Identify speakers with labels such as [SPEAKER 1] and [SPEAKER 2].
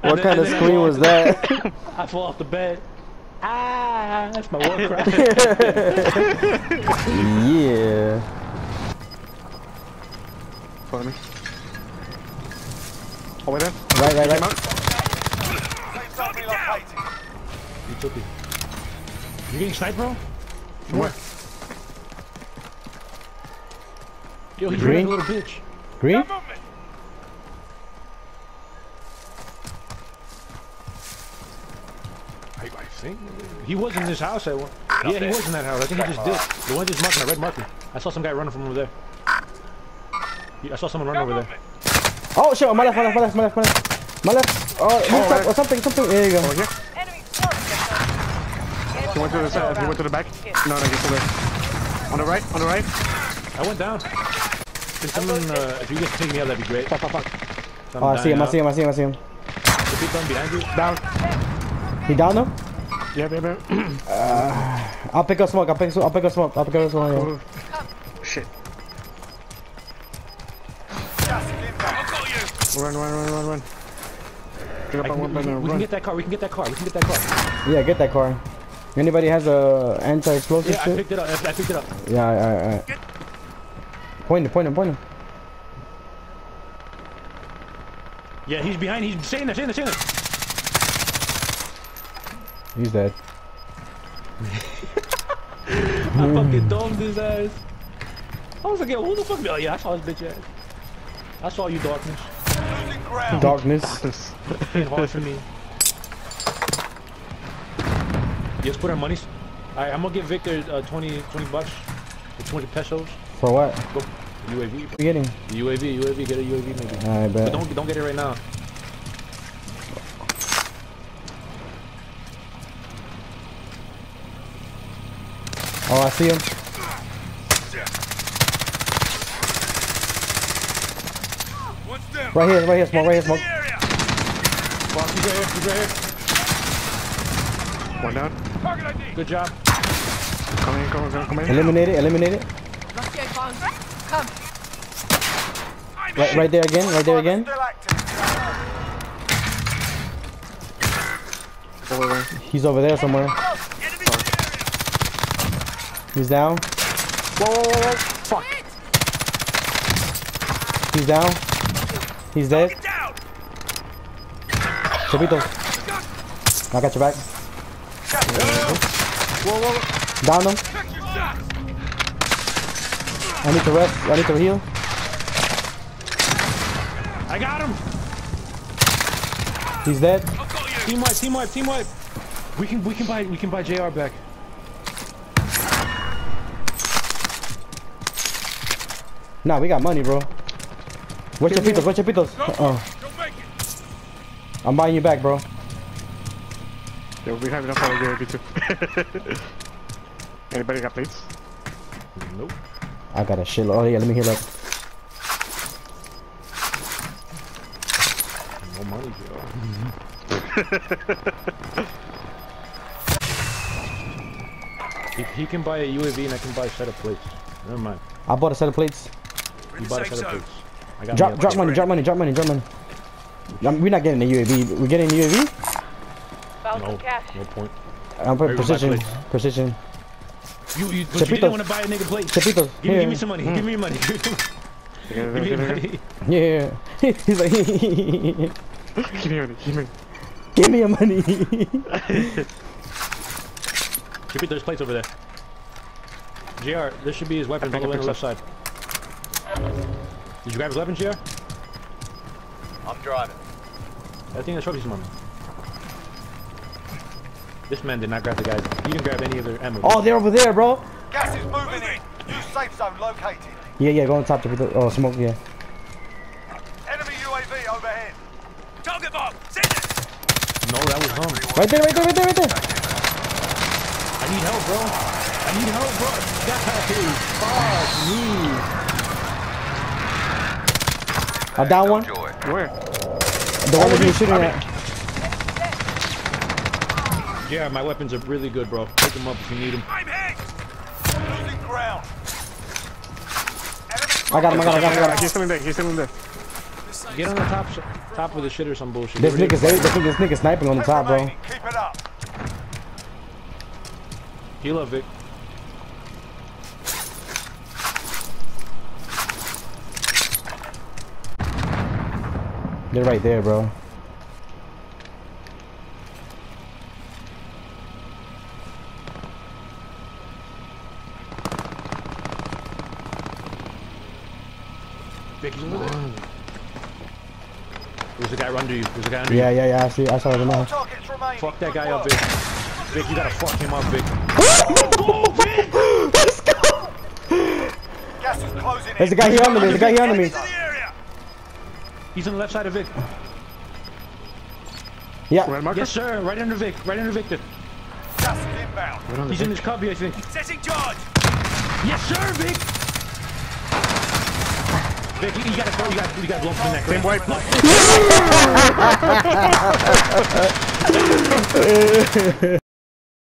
[SPEAKER 1] what kind of scream was that?
[SPEAKER 2] I fall off the bed. Ah, that's my war cry.
[SPEAKER 1] yeah.
[SPEAKER 3] Follow me. Oh, wait there.
[SPEAKER 1] Right, right,
[SPEAKER 3] Came
[SPEAKER 1] right.
[SPEAKER 3] out.
[SPEAKER 4] Safe zone relocated.
[SPEAKER 2] you took it. You getting sniped, bro?
[SPEAKER 3] From where?
[SPEAKER 2] Yo, he's
[SPEAKER 1] Green?
[SPEAKER 2] running a little bitch.
[SPEAKER 1] Green?
[SPEAKER 2] I, I think he was in this house at one. Yeah, he was in that house. I think he just did. The one just marked my red marker. I saw some guy running from over there. He- I saw someone running over there.
[SPEAKER 1] Oh shit! My left, my left, my left, my left, my left. My left. Oh, move
[SPEAKER 3] right.
[SPEAKER 1] or something, something. There you go.
[SPEAKER 3] Over here.
[SPEAKER 5] Enemy.
[SPEAKER 3] He went to the side. He went to the back. No, no, he's over there. On the right. On the right.
[SPEAKER 2] I went down. Can someone, uh, if you can take me out, that'd be great.
[SPEAKER 3] Fuck, fuck, fuck.
[SPEAKER 2] So I'm
[SPEAKER 1] Oh, I see him, I see him, I see him, I see him.
[SPEAKER 2] out. The big gun behind you.
[SPEAKER 3] Down.
[SPEAKER 1] He down though?
[SPEAKER 3] Yeah, yeah, yeah.
[SPEAKER 1] I'll pick up smoke, I'll pick, I'll pick up smoke, I'll pick up smoke. Yeah.
[SPEAKER 3] Oh, Shit.
[SPEAKER 4] Gas is inbound.
[SPEAKER 3] Run, run, run, run, run. Get up on
[SPEAKER 2] can,
[SPEAKER 3] one
[SPEAKER 2] we,
[SPEAKER 3] button
[SPEAKER 2] can, we can get that car. We can get that car. We can get that car.
[SPEAKER 1] Yeah, get that car. Anybody has a anti-explosive
[SPEAKER 2] Yeah, I picked it up. I I picked it up.
[SPEAKER 1] Yeah, alright, alright. Point him, point him, point him.
[SPEAKER 2] Yeah, he's behind. He's saying there, that, saying that.
[SPEAKER 1] He's dead.
[SPEAKER 2] I fucking domed his ass. I was like, yo, who the fuck? Oh, yeah, I saw his bitch ass. I saw you, darkness.
[SPEAKER 4] Losing.
[SPEAKER 1] Darkness.
[SPEAKER 2] It's hard for me. Yes, put our money. Alright, I'm gonna give Victor uh, 20, 20 bucks. 20 pesos.
[SPEAKER 1] For what?
[SPEAKER 2] Go. UAV.
[SPEAKER 1] We getting?
[SPEAKER 2] UAV, UAV, get a UAV maybe.
[SPEAKER 1] Alright,
[SPEAKER 2] But don't don't get it right now.
[SPEAKER 1] Oh, I see him. Right here, right here, smoke, right here, smoke.
[SPEAKER 2] Fuck, he's right here, he's right here.
[SPEAKER 3] One down.
[SPEAKER 4] Target ID.
[SPEAKER 2] Good job.
[SPEAKER 3] Come in, come in, come in.
[SPEAKER 1] Eliminate it, eliminate it.
[SPEAKER 5] Come.
[SPEAKER 1] Right, right there again, right there again.
[SPEAKER 4] Still active.
[SPEAKER 3] Over there.
[SPEAKER 1] He's over there somewhere. He's down.
[SPEAKER 3] Whoa, whoa, whoa, whoa. Fuck.
[SPEAKER 1] He's down. He's dead.
[SPEAKER 4] Down.
[SPEAKER 1] Chapito. I got your back.
[SPEAKER 3] Whoa, whoa.
[SPEAKER 1] Down him.
[SPEAKER 4] Check your shots.
[SPEAKER 1] I need to rest. I need to heal.
[SPEAKER 2] I got him.
[SPEAKER 1] He's dead.
[SPEAKER 2] Team wipe, team wipe, team wipe. We can we can buy we can buy JR back.
[SPEAKER 1] Nah, we got money, bro. What's your pitos? What's your pitos? Oh,
[SPEAKER 4] Don't.
[SPEAKER 1] I'm buying you back, bro.
[SPEAKER 3] Yeah, we have enough for the UAV too. Anybody got plates?
[SPEAKER 2] Nope.
[SPEAKER 1] I got a shitload. Oh yeah, let me heal up.
[SPEAKER 2] No money, bro. he, he can buy a UAV and I can buy a set of plates. Never mind.
[SPEAKER 1] I bought a set of plates.
[SPEAKER 2] You bought a set of plates. I got
[SPEAKER 1] Drop,
[SPEAKER 2] me a-
[SPEAKER 1] drop money, drop money, drop money, drop money. We're not getting the UAV. We're getting the UAV.
[SPEAKER 5] Found
[SPEAKER 2] No, no point.
[SPEAKER 1] I'm putting
[SPEAKER 2] Where you buy
[SPEAKER 1] precision, precision.
[SPEAKER 2] You, you, but you
[SPEAKER 1] Chapitos.
[SPEAKER 2] didn't want to buy a nigga plate.
[SPEAKER 1] Chapitos,
[SPEAKER 2] Give, me-
[SPEAKER 1] here.
[SPEAKER 2] give me some money. Give me your money. give
[SPEAKER 3] Give
[SPEAKER 2] me your money.
[SPEAKER 1] Yeah, he's like,
[SPEAKER 3] me money, give me.
[SPEAKER 1] give me your money.
[SPEAKER 2] Chippy, there's plates over there. JR, this should be his weapon all the way on the left side. Did you grab his weapon, JR?
[SPEAKER 4] I'm driving.
[SPEAKER 2] I think that's probably some money. This man did not grab the guys. He didn't grab any of their ammo.
[SPEAKER 1] oh, they're over there, bro.
[SPEAKER 4] Gas is moving in. New safe zone located.
[SPEAKER 1] Yeah, yeah, go on top. Chapito. Oh, smoke. Yeah.
[SPEAKER 4] Enemy UAV overhead. Target bomb. Send it.
[SPEAKER 2] No, that was him.
[SPEAKER 1] Right there, right there, right there, right there.
[SPEAKER 2] I need help, bro. I need help, bro. Guys, fuck me.
[SPEAKER 1] I down one.
[SPEAKER 3] Where?
[SPEAKER 1] The one that you were shooting at.
[SPEAKER 2] Yeah, my weapons are really good, bro. Pick them up if you need them.
[SPEAKER 4] I'm hit. Losing ground.
[SPEAKER 1] I got him, I got him, I got him, I got him.
[SPEAKER 3] He's still in there. He's still in there.
[SPEAKER 2] Get on the top, top of the shit or some bullshit.
[SPEAKER 1] This nigga's this nigga, sniping on the top, bro.
[SPEAKER 4] Keep it up.
[SPEAKER 2] Heal up, Vic.
[SPEAKER 1] They're right there, bro.
[SPEAKER 2] Vic, he's over there. There's a guy under you. There's a guy under
[SPEAKER 1] Yeah,
[SPEAKER 2] you.
[SPEAKER 1] yeah, yeah. I see. I saw them now.
[SPEAKER 4] Targets.
[SPEAKER 2] Fuck that guy up. Vic. Vic, you gotta fuck him up, Vic. Let's go.
[SPEAKER 4] Gas is closing
[SPEAKER 1] There's a
[SPEAKER 4] in.
[SPEAKER 1] guy here under me. There's a guy here under me.
[SPEAKER 4] Enemies in the area.
[SPEAKER 2] He's on the left side of Vic.
[SPEAKER 1] Yeah.
[SPEAKER 3] Red marker?
[SPEAKER 2] Yes, sir. Right under Vic. Right under Victor.
[SPEAKER 4] Gas is inbound.
[SPEAKER 2] He's in his cubby, I think.
[SPEAKER 4] Setting charge.
[SPEAKER 2] Yes, sir, Vic. Vic, you, you gotta go. You gotta, you gotta blow up in that.
[SPEAKER 3] Same way.